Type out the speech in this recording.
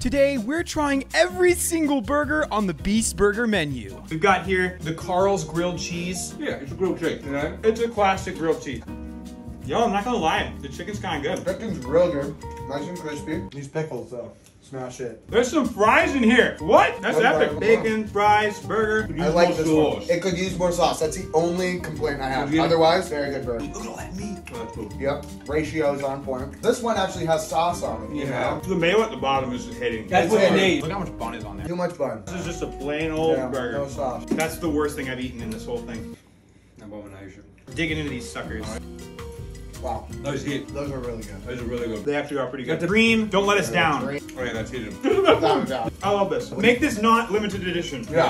Today, we're trying every single burger on the Beast Burger menu. We've got here the Karl's grilled cheese. Yeah, it's a grilled chicken, you know? It's a classic grilled cheese. Yo, I'm not gonna lie, the chicken's kinda good. Chicken's real good. Nice and crispy. These pickles, though. Smash it. There's some fries in here. What? That's That's epic. Bacon, fries, burger. I like more this sauce. one. It could use more sauce. That's the only complaint I have. Otherwise, very good burger. Look at all that meat. Oh, that's cool. Yep. Ratio is on point. This one actually has sauce on it. You Yeah. know? The mayo at the bottom is hitting. That's It's what you a- need. Look how much bun is on there. Too much bun. This is just a plain old Yeah, burger. No sauce. That's the worst thing I've eaten in this whole thing. Abomination. Digging into these suckers. Wow. Those hit. Those are really good. Those are really good. They actually are pretty good. The cream, don't let us down. Great. Oh yeah, that's hidden. Without a doubt. I love this. Make this not limited edition. Yeah.